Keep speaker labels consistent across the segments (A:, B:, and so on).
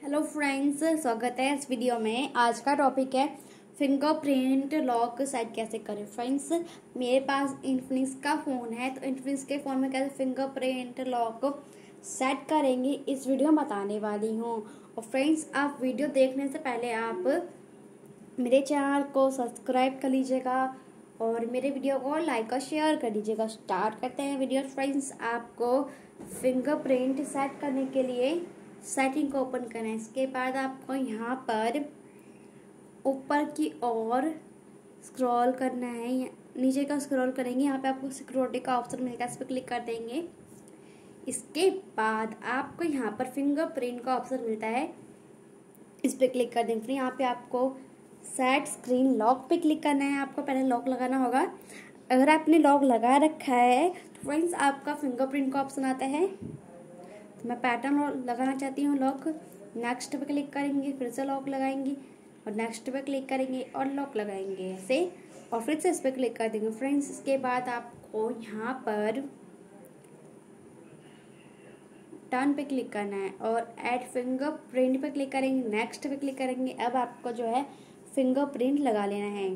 A: Hello friends स्वागत है इस वीडियो में। आज का टॉपिक है फिंगरप्रिंट लॉक सेट कैसे करें? फ्रेंड्स मेरे पास इन्फिनिक्स का फ़ोन है तो इन्फिनिक्स के फ़ोन में कैसे फिंगरप्रिंट लॉक सेट करेंगे, इस वीडियो में बताने वाली हूँ। और फ्रेंड्स आप वीडियो देखने से पहले आप मेरे चैनल को सब्सक्राइब कर लीजिएगा और मेरे वीडियो को लाइक और शेयर कर दीजिएगा स्टार्ट करते हैं वीडियो फ्रेंड्स आपको फिंगरप्रिंट सेट करने के लिए। सेटिंग को ओपन करें इसके बाद आपको यहाँ पर ऊपर की ओर स्क्रॉल करना है। नीचे का स्क्रॉल करेंगे, यहाँ पे आपको सिक्योरिटी का ऑप्शन मिलेगा, इस पर क्लिक कर देंगे। इसके बाद आपको यहाँ पर फिंगरप्रिंट का ऑप्शन मिलता है। इस पर क्लिक कर देंगे। फिर यहाँ पे आपको सेट स्क्रीन लॉक पे क्लिक करना है। आपको पहले लॉक लगाना होगा। अगर आपने लॉक लगा रखा है तो फ्रेंड्स आपका फिंगरप्रिंट का ऑप्शन आता है। तो मैं पैटर्न लगाना चाहती हूँ लॉक नेक्स्ट पे क्लिक करेंगे, फिर से लॉक लगाएँगे और नेक्स्ट पे क्लिक करेंगे और लॉक लगाएँगे ऐसे. और फिर से इस पर क्लिक कर देंगे. फ्रेंड्स इसके बाद आपको यहाँ पर टर्न पे क्लिक करना है और ऐड फिंगर प्रिंट पे क्लिक करेंगे. नेक्स्ट पे क्लिक करेंगे. अब आपको जो है फिंगर प्रिंट लगा लेना है.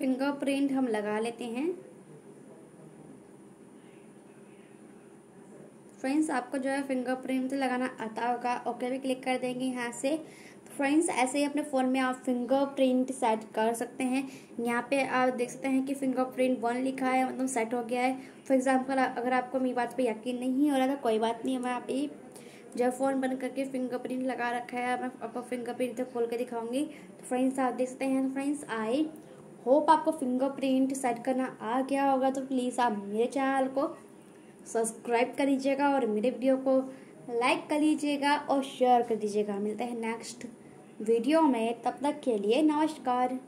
A: फिंगरप्रिंट हम लगा लेते हैं। फ्रेंड्स आपको जो है फिंगरप्रिंट लगाना आता होगा। ओके पे क्लिक कर देंगे यहाँ से। तो फ्रेंड्स ऐसे ही अपने फ़ोन में आप फिंगरप्रिंट सेट कर सकते हैं। यहाँ पे आप देख सकते हैं कि फिंगरप्रिंट वन लिखा है मतलब सेट हो गया है। फॉर एग्जांपल अगर आपको मेरी बात पे यकीन नहीं हो रहा था कोई बात नहीं, मैं आप ही जब फ़ोन बंद करके फिंगरप्रिंट लगा रखा है। मैं आपको फिंगरप्रिंट खोल के दिखाऊँगी। तो फ्रेंड्स आप देख सकते हैं फ्रेंड्स आई होप आपको फिंगरप्रिंट सेट करना आ गया होगा तो प्लीज़ आप मेरे चैनल को सब्सक्राइब कर लीजिएगा और मेरे वीडियो को लाइक कर लीजिएगा और शेयर कर दीजिएगा। मिलते हैं नेक्स्ट वीडियो में, तब तक के लिए नमस्कार।